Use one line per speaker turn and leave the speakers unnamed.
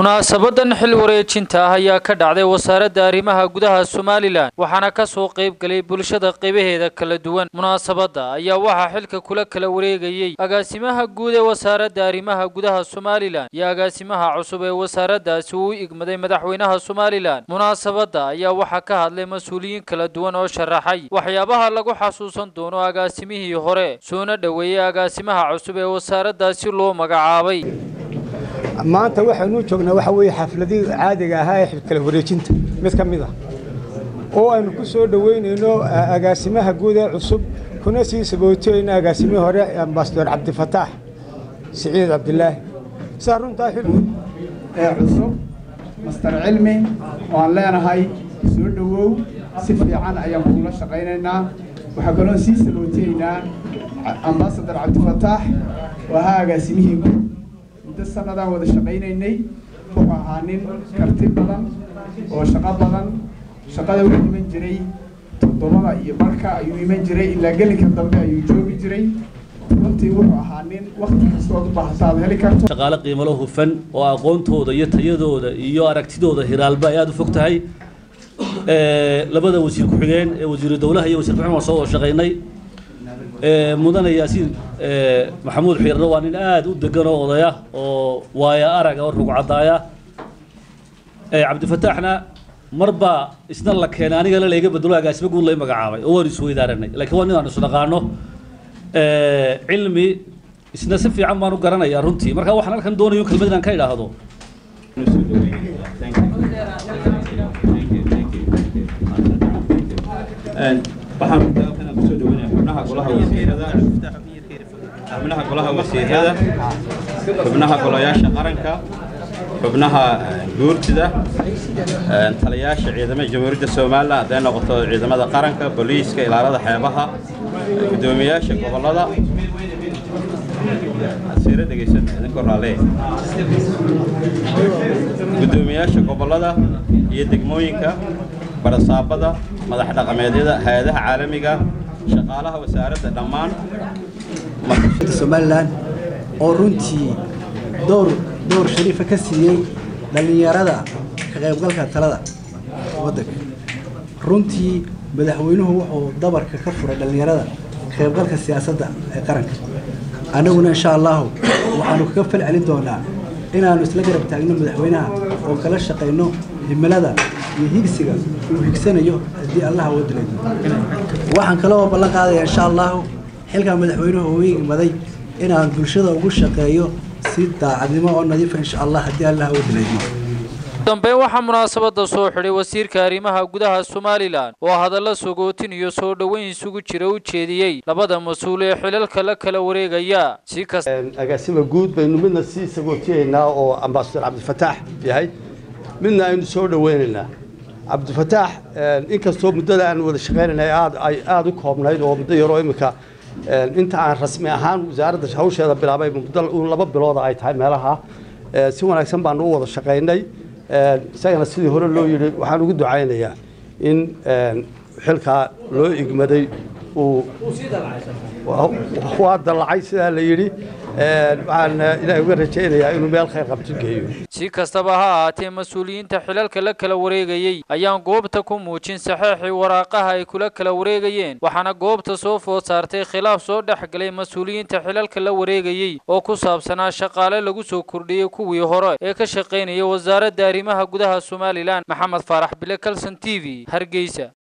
munaasabadan xil wareejinta ah ayaa ka dhacday wasaaradda arrimaha gudaha somalilan waxaana ka soo qayb galay bulshada qaybaheeda kala duwan. Munaasabadda ayaa waxaa xilka kula kala wareegayey agaasimaha guud ee wasaaradda arrimaha gudaha somalilan iyo agaasimaha cusub ee wasaaraddaasi uu igmaday madaxweynaha somalilan munaasabadda ayaa waxaa ka hadlay mas'uuliyiin kala duwan oo sharaxay waxyaabaha lagu xasuusan doono agaasimihii hore soona dhoweeyey agaasimaha cusub ee wasaaraddaasi loo magacaabay
maanta waxaynu joognaa waxa weeye xafladii caadiga ahaa ee kala wareejinta. Mid ka mid ah. Oo aynu ku soo dhoweynayno agaasimaha guud ee cusub. Kuna sii sabootiyeyno agaasimihii hore ambasador cabdifataax siciid cabdilaahi saa runtaa xilmi
ee cusub master cilmi waan leenahay soo dhowow. Si fiican ayaan kugula shaqaynaynaa. Waxaa kaloo sii sabootiyeynaa ambasador cabdifataax oo ahaa agaasimihii guud muddo sanadaan wada shaqaynaynay. Wuxuu ahaa nin karti badan oo shaqo badan. Shaqada u iman jiray toddobada iyo barhka ayuu iman jiray ilaa gelinka dambe ayuu joogi jiray. Runtii wuxuu ahaa nin wakti kastood u baahata aad heli karto.
Shaqaale qiimalo hufan oo aqoontooda iyo tayadooda iyo aragtidooda hiraalba ay aada u fog tahay. Labada wasiir ku-xigeen ee wasiiru dowlaha iyo wasiir waan soo wada shaqaynay mudane yaasiin maxamuud xiirno waa nin aada u degan oo odaya oo waaya araga oo rugcadaaya cabdifataaxna marba isna la keenay anigana layga bedelo agaasimo guud lay magacaabay oo waan isweydaaranay laakiin waa nin aan isnaqaano cilmi isna si fiican baan u garanayaa runtii marka waxaan halkan doonayo in kelmad inaan ka idhaahdo
waxaan xubnaha golaha wasiirada. Xubnaha golaha wasiirada. Xubnaha golayaasha qaranka. Xubnaha guurtida. Taliyaasha ciidamada jamhuuriyadda somalilan hadday noqoto ciidamada qaranka booliiska ilaalada xeebaha dhegaysan idinka raale guddoomiyaasha gobollada iyo degmooyinka barasaabada madax dhaqameedyada hay'adaha caalamiga shaqaalaha wasaaradda dhammaan
somalilan oo runtii dowr dowr shariifa ka siiyey dhallinyarada ka qaybgalka talada waddanka runtii madaxweynuhu wuxuu dabarka ka furay dhallinyarada ka qaybgalka siyaasadda ee qaranka. Annaguna insha allahu waxaanu kaga fal celin doonaa inaannu isla garab taagno madaxweynaha oo kala shaqayno himilada iyo higsiga uu higsanayo haddii allah oo dilayno waxaan kaloo ballan qaadaya insha allahu xilkaa madaxweynuhu uu igmaday inaan bulshada ugu shaqeeyo si daacadnimo oo nadiifa insha allah haddii allah oo dilayno
dambeyn waxaa munaasabada soo xidhay wasiirka arrimaha gudaha somalilan oo hadalla sogootin iyo soo dhoweyn isugu jira u jeediyey labada mas'uul ee xilalka la kala wareegaya. Si
agaasima guud baynu midna sii sagootiyeynaa oo ambasador cabdifataax yahay. Midna aynu soo dhoweynaynaa cabdifataax inkastoo muddada aan wada shaqaynanay aad ay aada u koobnayd oo muddo yaroo imika inta aan rasmi ahaan wasaaradda hawsheeda bilaabay muddo laba bilooda ay tahay meelaha si wanaagsan baanu u wada shaqaynay. Isagana sidii hore loo yidhi waxaan ugu ducaynayaa in xilkaa loo igmaday uu waa dallacay sidaa la yidhi waxaan ilaahay uga rajaynayaa inuu meel khayr qabto geeyo.
Si kastaba ha ahaatee mas'uuliyiinta xilalka la kala wareegayey ayaan goobta ku muujin saxeexii waraaqaha ay kula kala wareegayeen. Waxaana goobta soo food saartay khilaaf soo dhex galay mas'uuliyiinta xilalka la wareegayey oo ku saabsanaa shaqaale lagu soo kordhiyey kuwii hore ee ka shaqaynaya wasaaradda arrimaha gudaha somalilan maxamed faarax bile kalson t v hargeysa